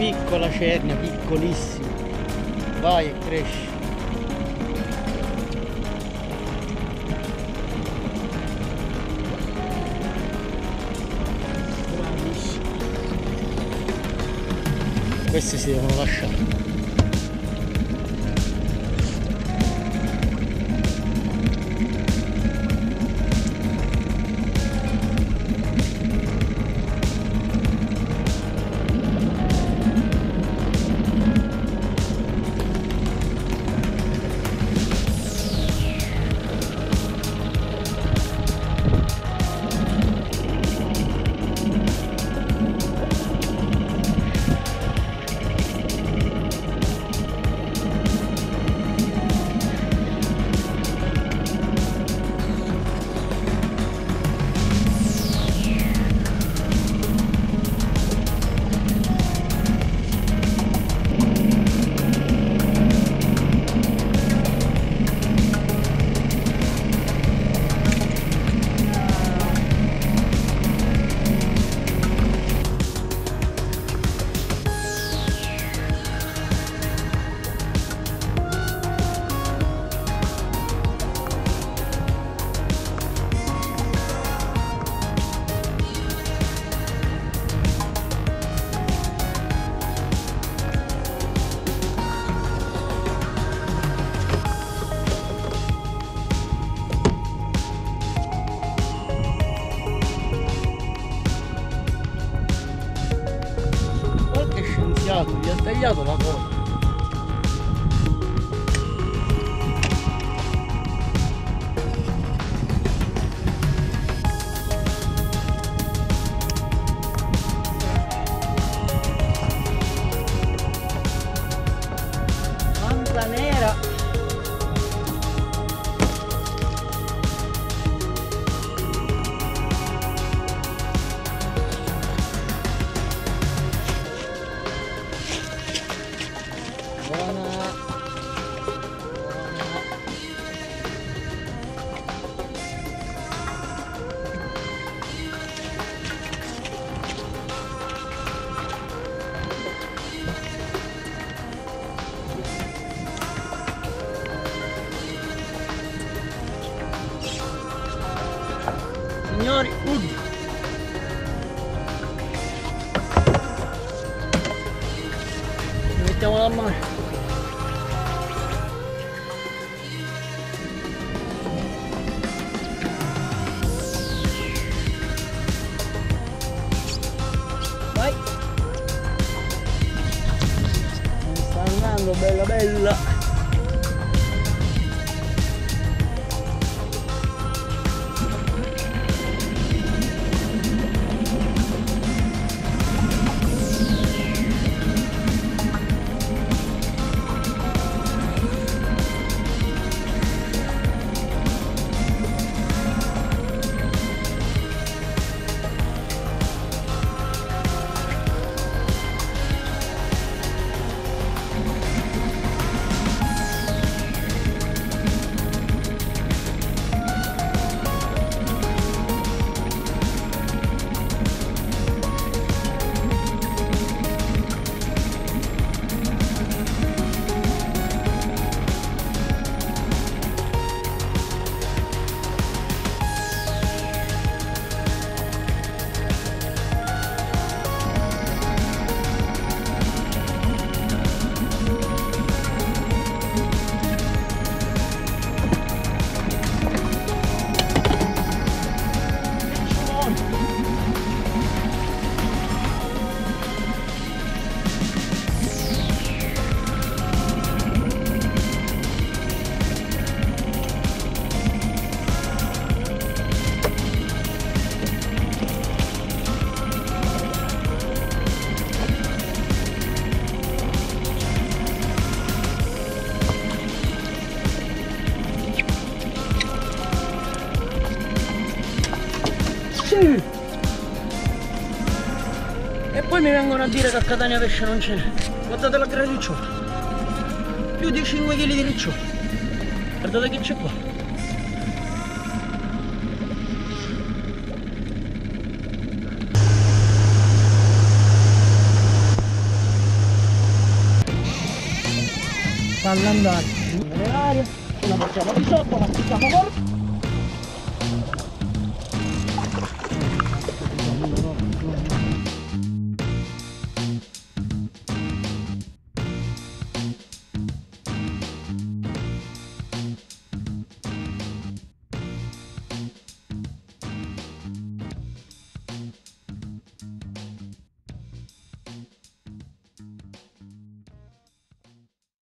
piccola cernia, piccolissima. Vai e cresci. Questi si devono lasciare. 你的灯要怎么过？Mettiamo la mano. Vai. Mi sta andando bella bella. E poi mi vengono a dire che a Catania pesce non ce n'è. Guardate la grande ricciola. Più di 5 kg di ricciola. Guardate che c'è qua. Falla andare. Nell'aria. La portiamo di sotto, la spicciamo fuori.